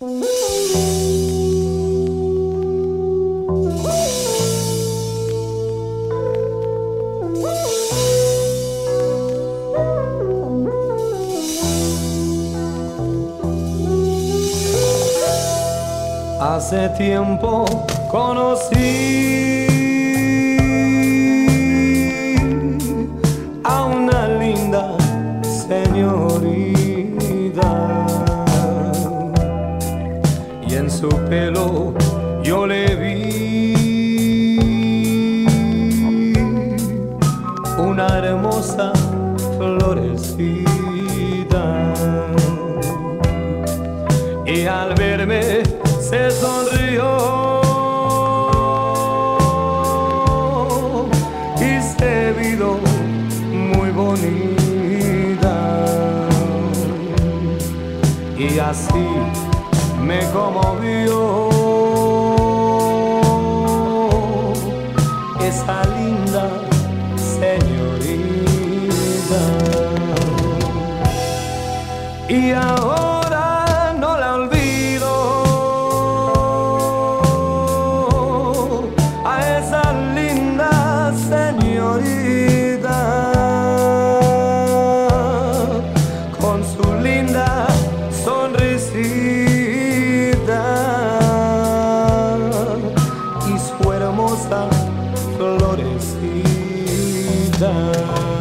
Hace tiempo conocí su pelo yo le vi una hermosa florecita. Y al verme se sonrió y se vio muy bonita. Y así me conmovió esa linda señorita. Y ahora down.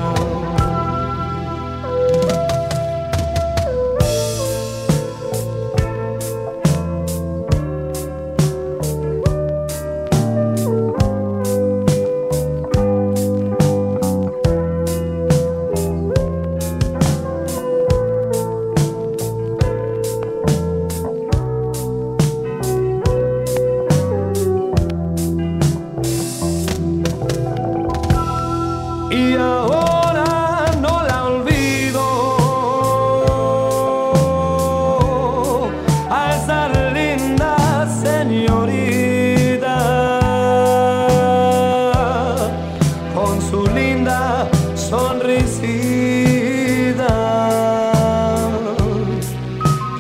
Su linda sonrisita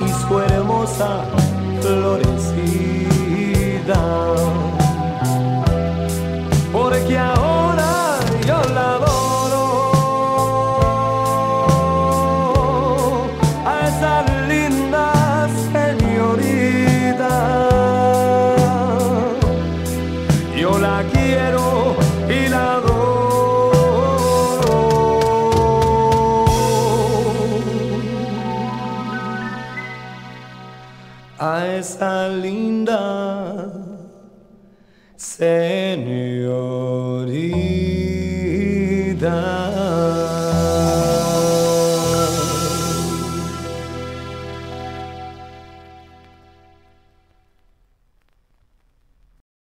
y su hermosa florecita A esa linda señorita.